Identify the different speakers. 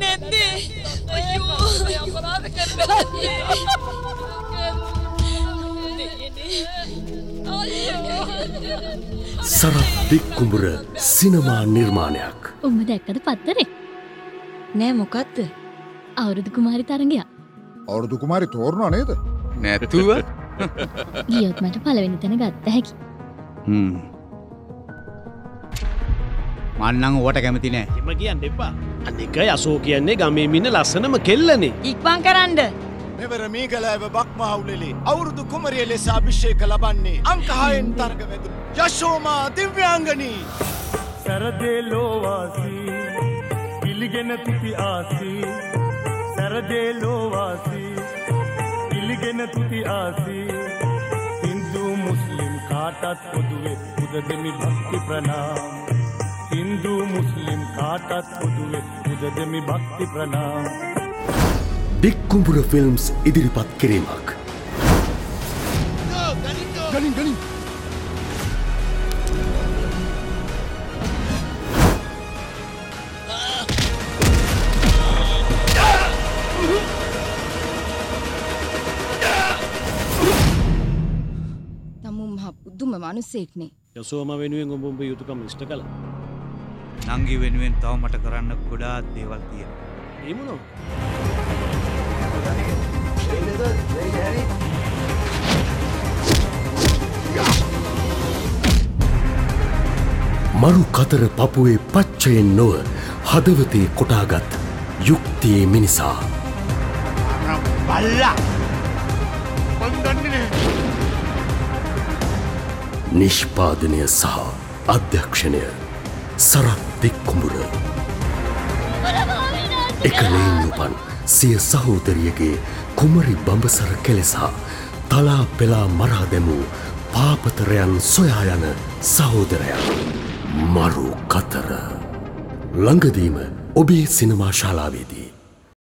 Speaker 1: නැද්දේ අයියෝ අපරාධ
Speaker 2: සරත් දික්කුඹුර සිනමා නිර්මාණයක්.
Speaker 3: උඹ දැක්කද පත්තරේ?
Speaker 1: නෑ මොකක්ද
Speaker 3: අවුරුදු කුමාරි තරගයක්.
Speaker 4: අවුරුදු කුමාරි තෝරනවා නේද?
Speaker 5: නැතුව?
Speaker 3: ගියොත් මට පලවෙනි තැන ගත්ත හැකි
Speaker 5: මන්නං ඕට කැමති නෑ.
Speaker 6: එම කියන්න එපා. අනික යසෝ කියන්නේ ගමේ මින්න ලස්සනම කෙල්ලනේ.
Speaker 1: ඉක්මං කරන්න.
Speaker 7: මෙවර මීගලෑව බක්මහවුලෙලි අවුරුදු කුමරිය ලෙස අභිෂේක ලබන්නේ. අංකහයෙන් තර්ග වැදු යශෝමා දිව්‍යාංගනී.
Speaker 8: සැරදේ ලෝවාසී පිළිගෙන තුති ආසී. සැරදේ ලෝවාසී පිළිගෙන තුති ආසී. හින්දු මුස්ලිම් කාටත් පොදුවේ පුදදෙමි භක්ති ප්‍රනාම් හින්දු මුස්ලිම් කාටත් පොදුවේ පුදදෙමි භක්ති ප්‍රනාම්
Speaker 2: දික්කුඹුර ෆිල්ම්ස් ඉදිරිපත් කිරීමක්.
Speaker 4: ගනින් ගනින්
Speaker 1: මනුස්සෙක්නේ
Speaker 6: යසෝම වෙනුවෙන් ඔබඹ යුතුකම ඉෂ්ට කළ
Speaker 5: නංගි වෙනුවෙන් තව මට කරන්න ගොඩා දේවල් තියෙන
Speaker 6: ඒමුණෝ
Speaker 2: මරු කතර පපුුවේ පච්චයෙන් නොව හදවතේ කොටාගත් යුක්තියේ මිනිසා.
Speaker 7: බල්ලා! පොන්දන්නේ
Speaker 2: නිෂ්පාදනය සහ අධ්‍යක්ෂණය සරත් දෙක්කුඹුර. එක ලෙයින් උපන් සිය සහෝදරියගේ කුමරි බඹසර කෙලෙසා තලා පෙලා මරා දැමූ පාපතරයන් සොයා යන සහෝදරයන් මරු කතර. ළඟදීම ඔබේ සිනමාශාලාවේදී.